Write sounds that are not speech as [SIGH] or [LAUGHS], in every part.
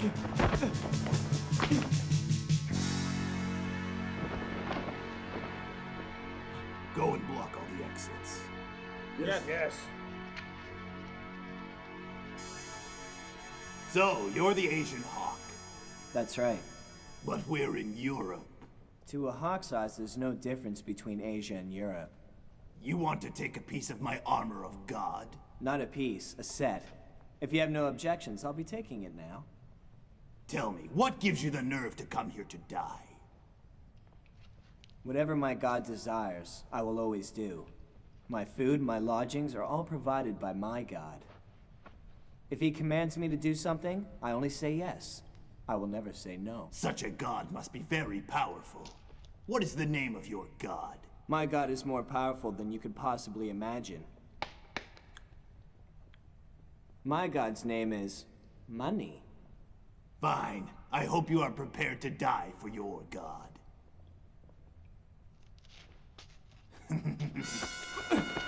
Go and block all the exits. Yes. Yes. So, you're the Asian hawk, That's right. but we're in Europe. To a hawk's eyes, there's no difference between Asia and Europe. You want to take a piece of my armor of God? Not a piece, a set. If you have no objections, I'll be taking it now. Tell me, what gives you the nerve to come here to die? Whatever my god desires, I will always do. My food, my lodgings are all provided by my god. If he commands me to do something, I only say yes. I will never say no. Such a god must be very powerful. What is the name of your god? My god is more powerful than you could possibly imagine. My god's name is money. Fine. I hope you are prepared to die for your god. [LAUGHS]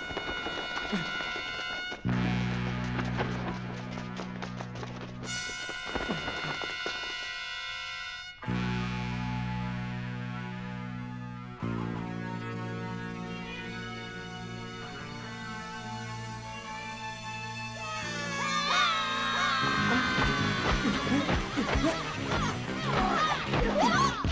Whoa!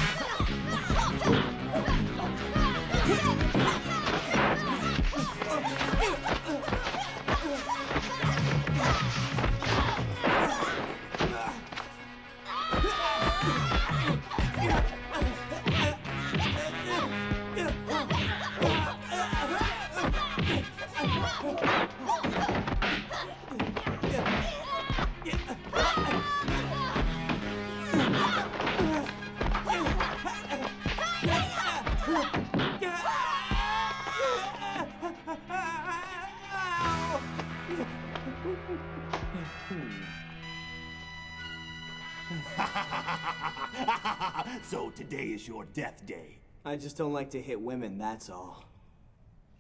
[LAUGHS] so today is your death day. I just don't like to hit women, that's all.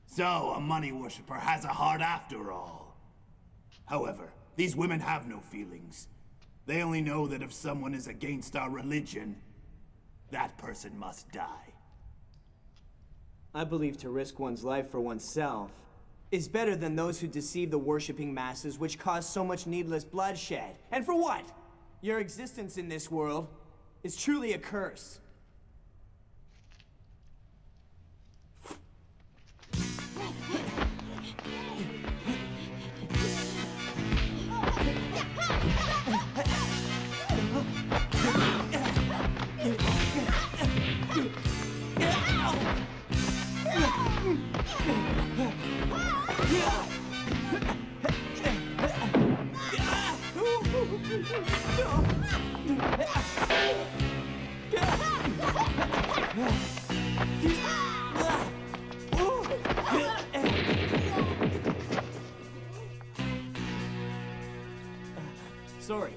So, a money worshiper has a heart after all. However, these women have no feelings. They only know that if someone is against our religion, that person must die. I believe to risk one's life for oneself is better than those who deceive the worshipping masses, which cause so much needless bloodshed. And for what? Your existence in this world is truly a curse. Sorry.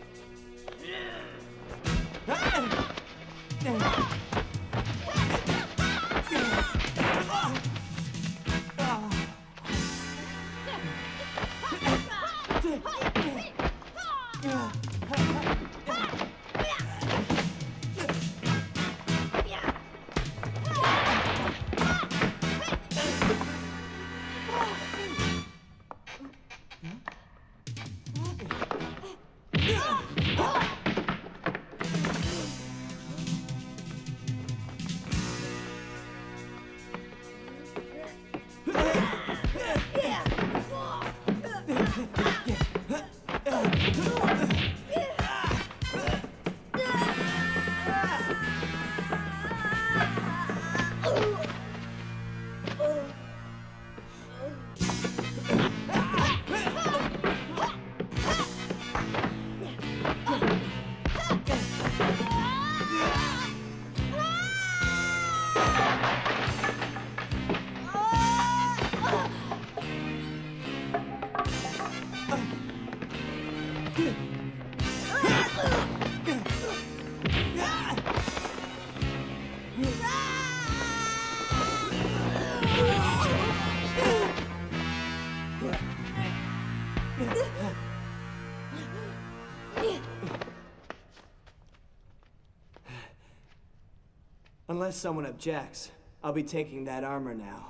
Unless someone objects, I'll be taking that armor now.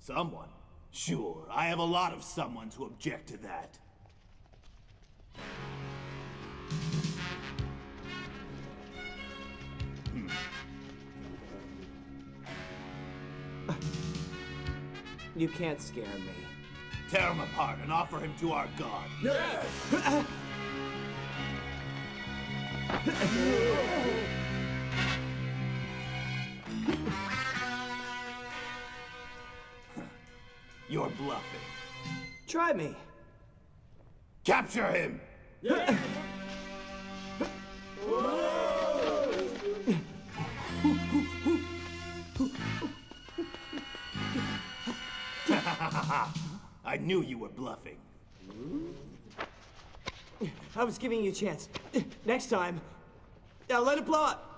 Someone? Sure, I have a lot of someones who object to that. Hmm. You can't scare me. Tear him apart and offer him to our god. [LAUGHS] [LAUGHS] You're bluffing. Try me. Capture him! [LAUGHS] I knew you were bluffing. I was giving you a chance. Next time, I'll let it blow up.